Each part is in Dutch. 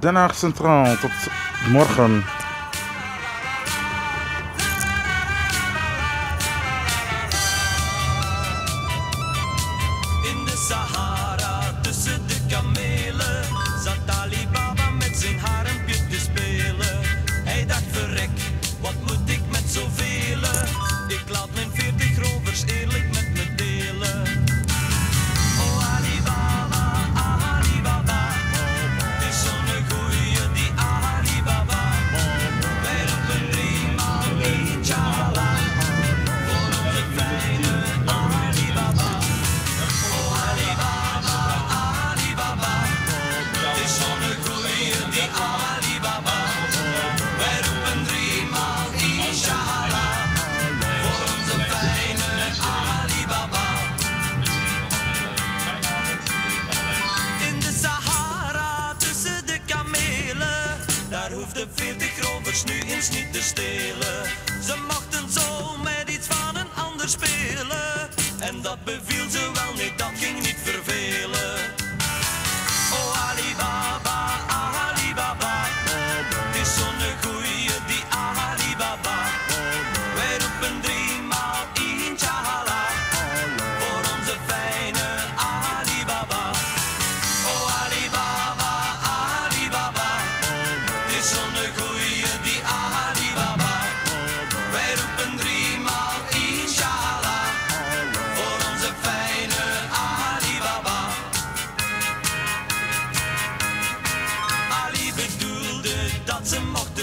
Den Haag Centraal. Tot morgen. In de Sahara. Daar hoeft de rovers nu eens niet te stelen. Ze mochten zo met iets van een ander spelen. En dat beviel ze wel niet, dat ging niet.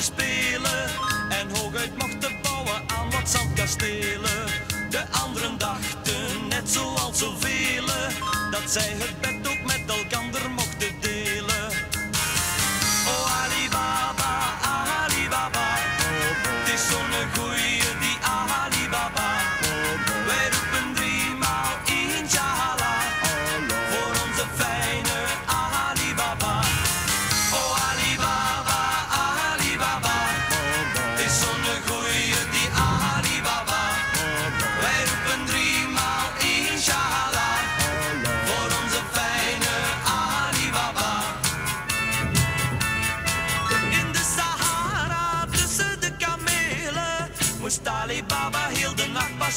spelen en hooguit mochten bouwen aan wat zandkastelen. De anderen dachten, net zoals zoveel, dat zij het bed ook met elkander mochten.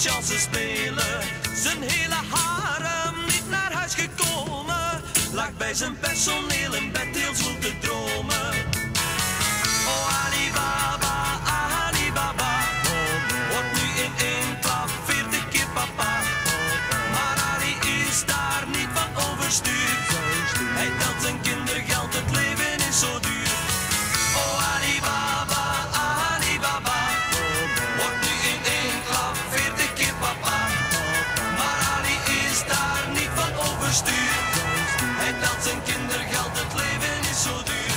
chansen spelen. Zijn hele harem niet naar huis gekomen, lag bij zijn personeel in dat zijn kindergeld, het leven is zo duur.